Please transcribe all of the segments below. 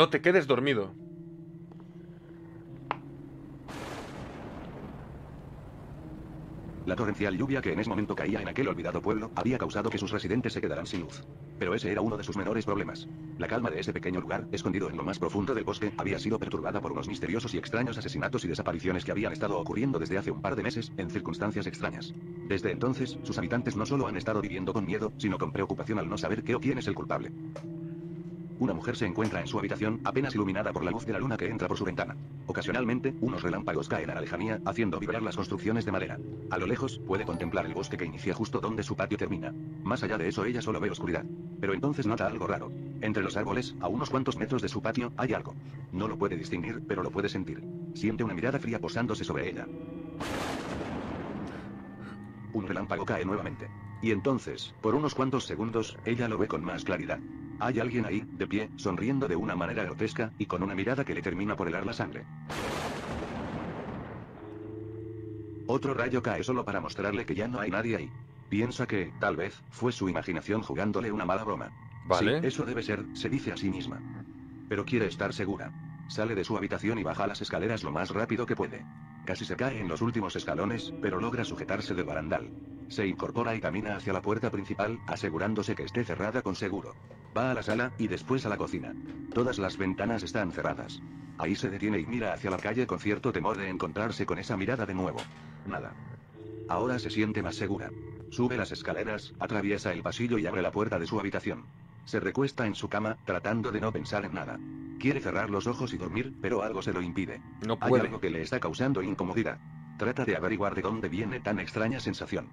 No te quedes dormido. La torrencial lluvia que en ese momento caía en aquel olvidado pueblo había causado que sus residentes se quedaran sin luz. Pero ese era uno de sus menores problemas. La calma de ese pequeño lugar, escondido en lo más profundo del bosque, había sido perturbada por unos misteriosos y extraños asesinatos y desapariciones que habían estado ocurriendo desde hace un par de meses, en circunstancias extrañas. Desde entonces, sus habitantes no solo han estado viviendo con miedo, sino con preocupación al no saber qué o quién es el culpable. Una mujer se encuentra en su habitación, apenas iluminada por la luz de la luna que entra por su ventana. Ocasionalmente, unos relámpagos caen a la lejanía, haciendo vibrar las construcciones de madera. A lo lejos, puede contemplar el bosque que inicia justo donde su patio termina. Más allá de eso, ella solo ve oscuridad. Pero entonces nota algo raro. Entre los árboles, a unos cuantos metros de su patio, hay algo. No lo puede distinguir, pero lo puede sentir. Siente una mirada fría posándose sobre ella. Un relámpago cae nuevamente. Y entonces, por unos cuantos segundos, ella lo ve con más claridad. Hay alguien ahí, de pie, sonriendo de una manera grotesca, y con una mirada que le termina por helar la sangre. Otro rayo cae solo para mostrarle que ya no hay nadie ahí. Piensa que, tal vez, fue su imaginación jugándole una mala broma. Vale. Sí, eso debe ser, se dice a sí misma. Pero quiere estar segura. Sale de su habitación y baja las escaleras lo más rápido que puede. Casi se cae en los últimos escalones, pero logra sujetarse del barandal. Se incorpora y camina hacia la puerta principal, asegurándose que esté cerrada con seguro. Va a la sala, y después a la cocina. Todas las ventanas están cerradas. Ahí se detiene y mira hacia la calle con cierto temor de encontrarse con esa mirada de nuevo. Nada. Ahora se siente más segura. Sube las escaleras, atraviesa el pasillo y abre la puerta de su habitación. Se recuesta en su cama, tratando de no pensar en nada. Quiere cerrar los ojos y dormir, pero algo se lo impide. No Hay puede. algo que le está causando incomodidad. Trata de averiguar de dónde viene tan extraña sensación.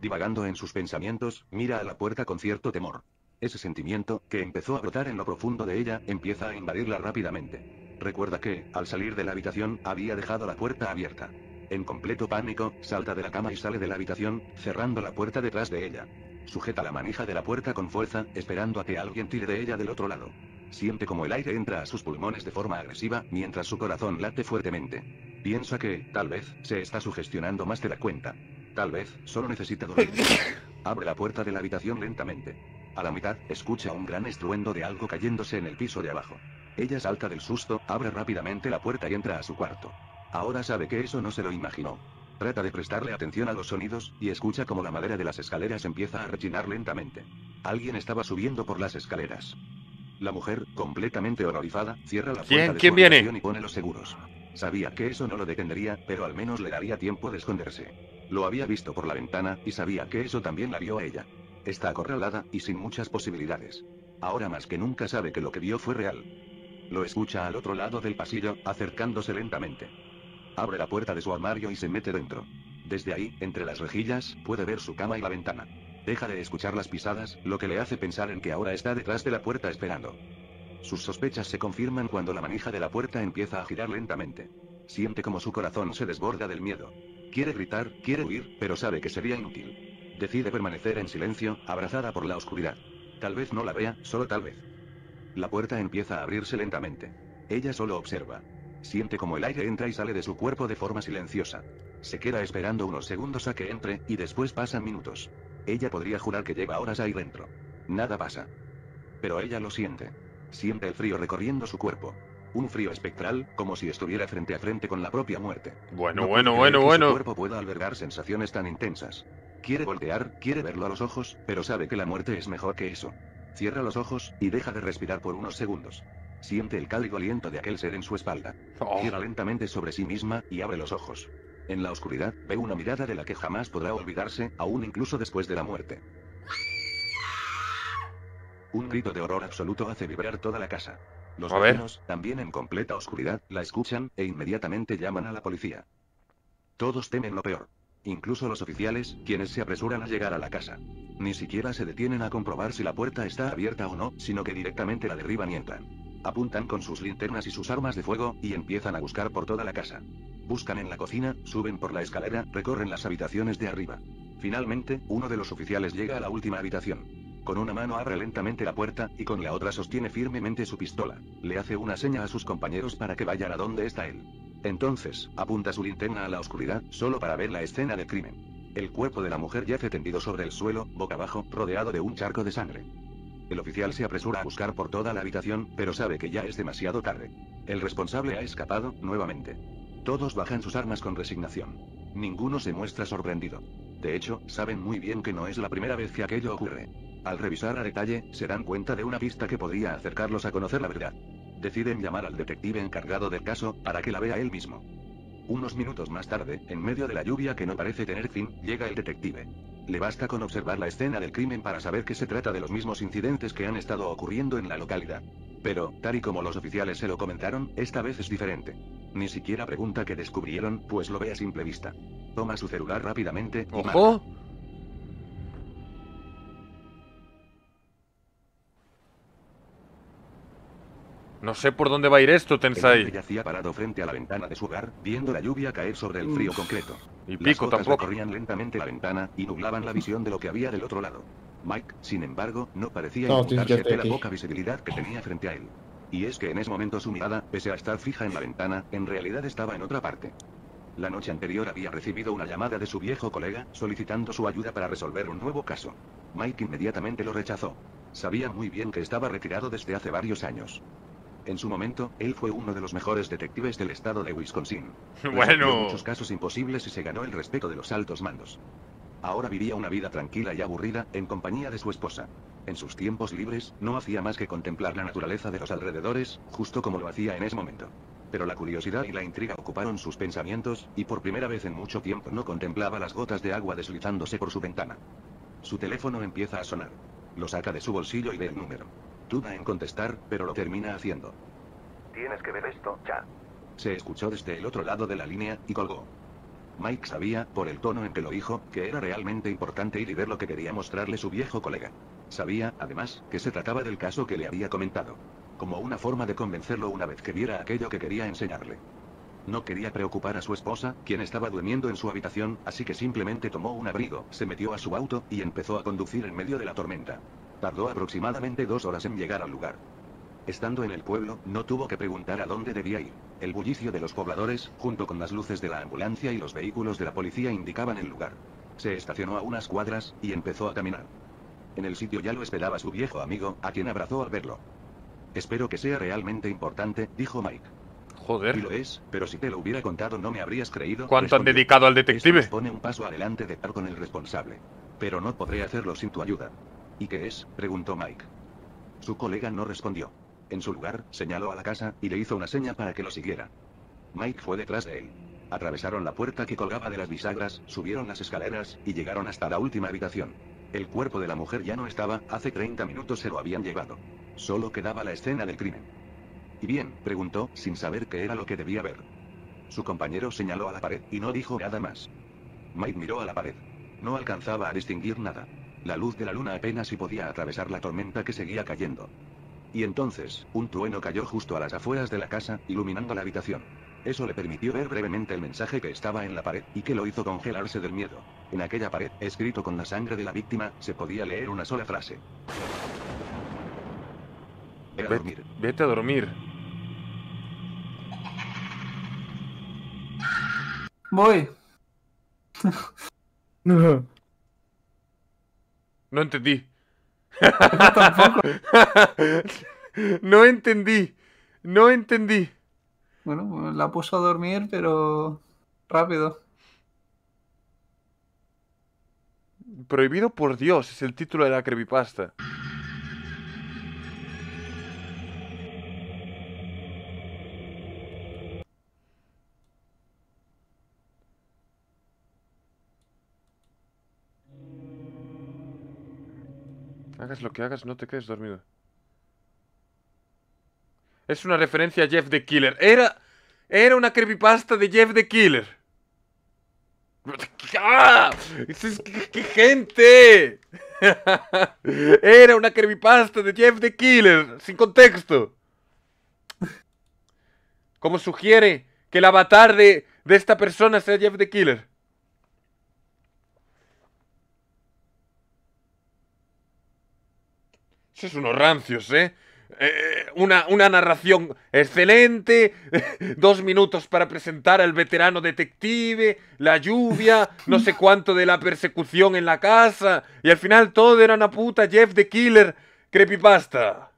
Divagando en sus pensamientos, mira a la puerta con cierto temor. Ese sentimiento, que empezó a brotar en lo profundo de ella, empieza a invadirla rápidamente. Recuerda que, al salir de la habitación, había dejado la puerta abierta. En completo pánico, salta de la cama y sale de la habitación, cerrando la puerta detrás de ella. Sujeta la manija de la puerta con fuerza, esperando a que alguien tire de ella del otro lado. Siente como el aire entra a sus pulmones de forma agresiva, mientras su corazón late fuertemente. Piensa que, tal vez, se está sugestionando más de la cuenta. Tal vez, solo necesita dormir. Abre la puerta de la habitación lentamente. A la mitad, escucha un gran estruendo de algo cayéndose en el piso de abajo. Ella salta del susto, abre rápidamente la puerta y entra a su cuarto. Ahora sabe que eso no se lo imaginó. Trata de prestarle atención a los sonidos, y escucha como la madera de las escaleras empieza a rechinar lentamente. Alguien estaba subiendo por las escaleras. La mujer, completamente horrorizada, cierra la ¿Quién? puerta de ¿Quién su viene? habitación y pone los seguros. Sabía que eso no lo detendría, pero al menos le daría tiempo de esconderse. Lo había visto por la ventana, y sabía que eso también la vio a ella. Está acorralada, y sin muchas posibilidades. Ahora más que nunca sabe que lo que vio fue real. Lo escucha al otro lado del pasillo, acercándose lentamente. Abre la puerta de su armario y se mete dentro. Desde ahí, entre las rejillas, puede ver su cama y la ventana. Deja de escuchar las pisadas, lo que le hace pensar en que ahora está detrás de la puerta esperando. Sus sospechas se confirman cuando la manija de la puerta empieza a girar lentamente. Siente como su corazón se desborda del miedo. Quiere gritar, quiere huir, pero sabe que sería inútil. Decide permanecer en silencio, abrazada por la oscuridad. Tal vez no la vea, solo tal vez. La puerta empieza a abrirse lentamente. Ella solo observa. Siente como el aire entra y sale de su cuerpo de forma silenciosa. Se queda esperando unos segundos a que entre, y después pasan minutos. Ella podría jurar que lleva horas ahí dentro. Nada pasa. Pero ella lo siente. Siente el frío recorriendo su cuerpo. Un frío espectral, como si estuviera frente a frente con la propia muerte. Bueno, No bueno, bueno, que Su bueno. cuerpo pueda albergar sensaciones tan intensas. Quiere voltear, quiere verlo a los ojos, pero sabe que la muerte es mejor que eso. Cierra los ojos, y deja de respirar por unos segundos. Siente el cálido aliento de aquel ser en su espalda. Oh, Gira lentamente sobre sí misma, y abre los ojos. En la oscuridad, ve una mirada de la que jamás podrá olvidarse, aún incluso después de la muerte. Un grito de horror absoluto hace vibrar toda la casa. Los vecinos, también en completa oscuridad, la escuchan, e inmediatamente llaman a la policía. Todos temen lo peor. Incluso los oficiales, quienes se apresuran a llegar a la casa. Ni siquiera se detienen a comprobar si la puerta está abierta o no, sino que directamente la derriban y entran. Apuntan con sus linternas y sus armas de fuego, y empiezan a buscar por toda la casa. Buscan en la cocina, suben por la escalera, recorren las habitaciones de arriba. Finalmente, uno de los oficiales llega a la última habitación. Con una mano abre lentamente la puerta, y con la otra sostiene firmemente su pistola. Le hace una seña a sus compañeros para que vayan a donde está él. Entonces, apunta su linterna a la oscuridad, solo para ver la escena del crimen. El cuerpo de la mujer yace tendido sobre el suelo, boca abajo, rodeado de un charco de sangre. El oficial se apresura a buscar por toda la habitación, pero sabe que ya es demasiado tarde. El responsable ha escapado, nuevamente. Todos bajan sus armas con resignación. Ninguno se muestra sorprendido. De hecho, saben muy bien que no es la primera vez que aquello ocurre. Al revisar a detalle, se dan cuenta de una pista que podría acercarlos a conocer la verdad. Deciden llamar al detective encargado del caso, para que la vea él mismo. Unos minutos más tarde, en medio de la lluvia que no parece tener fin, llega el detective. Le basta con observar la escena del crimen para saber que se trata de los mismos incidentes que han estado ocurriendo en la localidad. Pero, tal y como los oficiales se lo comentaron, esta vez es diferente. Ni siquiera pregunta qué descubrieron, pues lo ve a simple vista. Toma su celular rápidamente y ¡Ojo! No sé por dónde va a ir esto, El Tensai. yacía parado frente a la ventana de su hogar, viendo la lluvia caer sobre el frío concreto. Y Las pico gotas tampoco. recorrían lentamente la ventana y nublaban la visión de lo que había del otro lado. Mike, sin embargo, no parecía No, importarse de la poca visibilidad que tenía frente a él. Y es que en ese momento su mirada, pese a estar fija en la ventana, en realidad estaba en otra parte. La noche anterior había recibido una llamada de su viejo colega, solicitando su ayuda para resolver un nuevo caso. Mike inmediatamente lo rechazó. Sabía muy bien que estaba retirado desde hace varios años. En su momento, él fue uno de los mejores detectives del estado de Wisconsin. Bueno. muchos casos imposibles y se ganó el respeto de los altos mandos. Ahora vivía una vida tranquila y aburrida, en compañía de su esposa. En sus tiempos libres, no hacía más que contemplar la naturaleza de los alrededores, justo como lo hacía en ese momento. Pero la curiosidad y la intriga ocuparon sus pensamientos, y por primera vez en mucho tiempo no contemplaba las gotas de agua deslizándose por su ventana. Su teléfono empieza a sonar. Lo saca de su bolsillo y ve el número. Duda en contestar, pero lo termina haciendo. Tienes que ver esto, ya. Se escuchó desde el otro lado de la línea, y colgó. Mike sabía, por el tono en que lo dijo, que era realmente importante ir y ver lo que quería mostrarle su viejo colega. Sabía, además, que se trataba del caso que le había comentado. Como una forma de convencerlo una vez que viera aquello que quería enseñarle. No quería preocupar a su esposa, quien estaba durmiendo en su habitación, así que simplemente tomó un abrigo, se metió a su auto, y empezó a conducir en medio de la tormenta. Tardó aproximadamente dos horas en llegar al lugar. Estando en el pueblo, no tuvo que preguntar a dónde debía ir. El bullicio de los pobladores, junto con las luces de la ambulancia y los vehículos de la policía indicaban el lugar. Se estacionó a unas cuadras, y empezó a caminar. En el sitio ya lo esperaba su viejo amigo, a quien abrazó al verlo. Espero que sea realmente importante, dijo Mike. Y Joder. lo es, pero si te lo hubiera contado no me habrías creído. ¿Cuánto han dedicado al detective? pone un paso adelante de estar con el responsable. Pero no podré hacerlo sin tu ayuda. ¿Y qué es? preguntó Mike. Su colega no respondió. En su lugar, señaló a la casa, y le hizo una seña para que lo siguiera. Mike fue detrás de él. Atravesaron la puerta que colgaba de las bisagras, subieron las escaleras, y llegaron hasta la última habitación. El cuerpo de la mujer ya no estaba, hace 30 minutos se lo habían llevado. Solo quedaba la escena del crimen. ¿Y bien? preguntó, sin saber qué era lo que debía ver. Su compañero señaló a la pared, y no dijo nada más. Mike miró a la pared. No alcanzaba a distinguir nada. La luz de la luna apenas si podía atravesar la tormenta que seguía cayendo. Y entonces, un trueno cayó justo a las afueras de la casa, iluminando la habitación. Eso le permitió ver brevemente el mensaje que estaba en la pared, y que lo hizo congelarse del miedo. En aquella pared, escrito con la sangre de la víctima, se podía leer una sola frase. Ve a dormir. Vete a dormir. Voy. No entendí. Tampoco. no entendí. No entendí. Bueno, la puso a dormir, pero rápido. Prohibido por Dios es el título de la creepypasta. Hagas lo que hagas, no te quedes dormido. Es una referencia a Jeff the Killer. Era. Era una creepypasta de Jeff the Killer. ¡Ah! ¡Es- es- ¡Qué, gente! Era una creepypasta de Jeff the Killer, sin contexto. Como sugiere que el avatar de, de esta persona sea Jeff the Killer. Son unos rancios, ¿eh? Eh, una, una narración excelente, dos minutos para presentar al veterano detective, la lluvia, no sé cuánto de la persecución en la casa, y al final todo era una puta Jeff the Killer Creepypasta.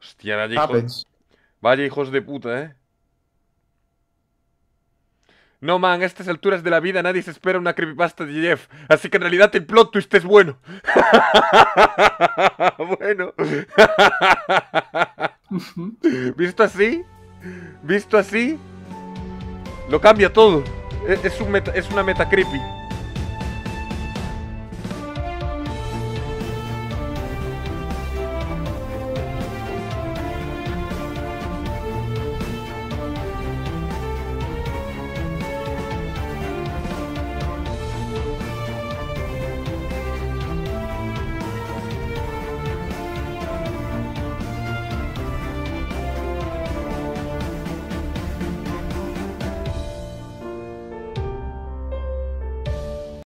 Hostia, vaya hijos de puta, ¿eh? No, man, a estas alturas de la vida nadie se espera una creepypasta de Jeff. Así que en realidad el plot twist es bueno. bueno. ¿Visto así? ¿Visto así? Lo cambia todo. Es, es un meta- es una meta creepy.